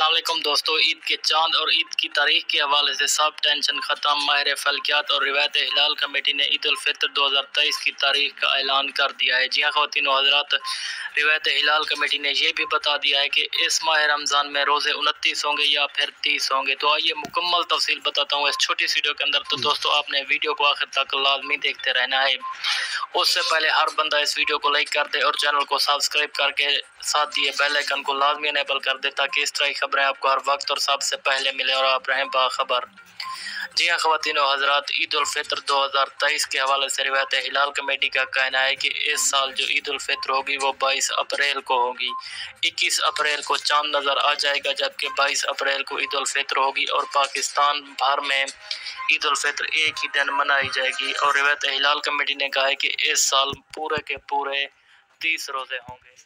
वालेकुम दोस्तों ईद के चाँद और ईद की तारीख के हवाले से सब टेंशन ख़त्म। माहिर फलकियात और रिवायत हिलाल कमेटी ने ईद फितर 2023 की तारीख का ऐलान कर दिया है। जी हाँ खातिन हजरात रिवायत हिलाल कमेटी ने यह भी बता दिया है कि इस माह रमज़ान में रोज़े उनतीस होंगे या फिर तीस होंगे। तो आइए मुकम्मल तफसील बताता हूँ इस छोटी सी वीडियो के अंदर। तो दोस्तों आपने वीडियो को आखिर तक लाजमी देखते रहना है। उससे पहले हर बंदा इस वीडियो को लाइक कर दे और चैनल को सब्सक्राइब करके साथ दिए बेल आइकन को लाजमी इनेबल कर दे ताकि इस तरह की खबरें आपको हर वक्त और सबसे पहले मिले और आप रहें बाखबर। जी हाँ खातिन हजरात, ईद फितर दो हज़ार तेईस के हवाले से रिवायत हिलाल कमेटी का कहना है कि इस साल जो ईद फितर होगी, वो बाईस अप्रैल को होगी। इक्कीस अप्रैल को चाँद नज़र आ जाएगा, जबकि बाईस अप्रैल को ईद फितर होगी और पाकिस्तान भर में ईद फितर एक ही दिन मनाई जाएगी। और रिवायत हिलाल कमेटी ने कहा है कि इस साल पूरे के पूरे तीस रोज़े होंगे।